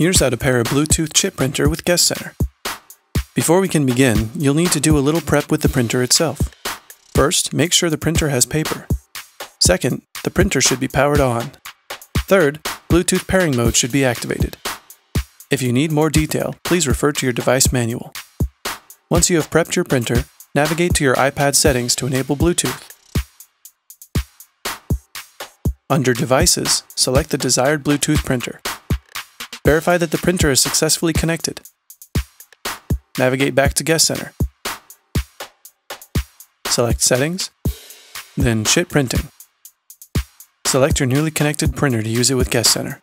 Here's how to pair a Bluetooth chit printer with Guest Center. Before we can begin, you'll need to do a little prep with the printer itself. First, make sure the printer has paper. Second, the printer should be powered on. Third, Bluetooth pairing mode should be activated. If you need more detail, please refer to your device manual. Once you have prepped your printer, navigate to your iPad settings to enable Bluetooth. Under Devices, select the desired Bluetooth printer. Verify that the printer is successfully connected. Navigate back to Guest Center. Select Settings, then Chit Printing. Select your newly connected printer to use it with Guest Center.